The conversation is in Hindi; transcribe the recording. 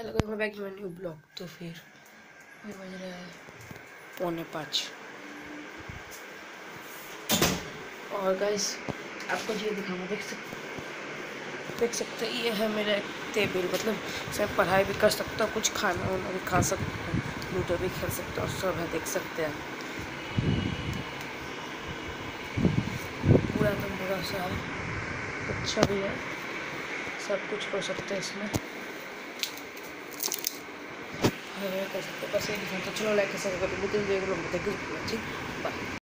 हेलो गाइस मैं बैक टू न्यू ब्लॉग तो फिर अभी बज रहा है पौने पाँच। और गाइस आपको ये दिखाऊँगा देख सकते देख सकते हैं ये है मेरा टेबल मतलब इसमें पढ़ाई भी कर सकता हूँ कुछ खाना वाना भी खा सकता हूँ लूडो भी खेल सकता हूँ सब है देख सकते हैं। पूरा एकदम बड़ा सा है अच्छा भी है सब कुछ कर सकते हैं इसमें। कर सकते बस ये दिखाते चलो लाइक कर सकते ठीक बाय